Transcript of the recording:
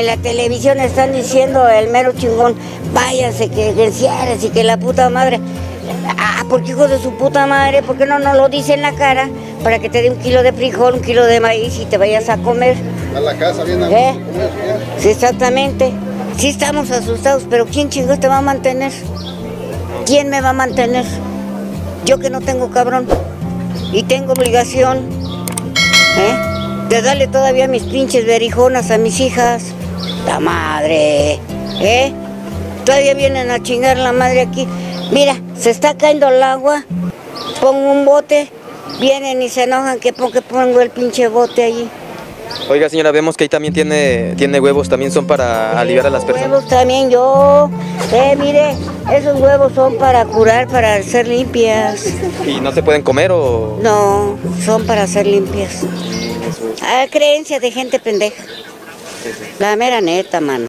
En la televisión están diciendo el mero chingón, váyanse que encierres y que la puta madre. Ah, porque hijo de su puta madre, ¿por qué no nos lo dice en la cara? Para que te dé un kilo de frijol, un kilo de maíz y te vayas a comer. A la casa bien a ¿Eh? Sí, exactamente. Sí estamos asustados, pero ¿quién chingos te va a mantener? ¿Quién me va a mantener? Yo que no tengo cabrón y tengo obligación ¿eh? de darle todavía mis pinches berijonas a mis hijas. La madre, ¿eh? Todavía vienen a chingar la madre aquí. Mira, se está cayendo el agua, pongo un bote, vienen y se enojan que porque pongo el pinche bote allí. Oiga señora, vemos que ahí también tiene, tiene huevos, también son para aliviar a las personas. Huevos también yo. Eh, mire, esos huevos son para curar, para ser limpias. ¿Y no se pueden comer o...? No, son para ser limpias. Ah, creencia de gente pendeja. La mera neta, mano.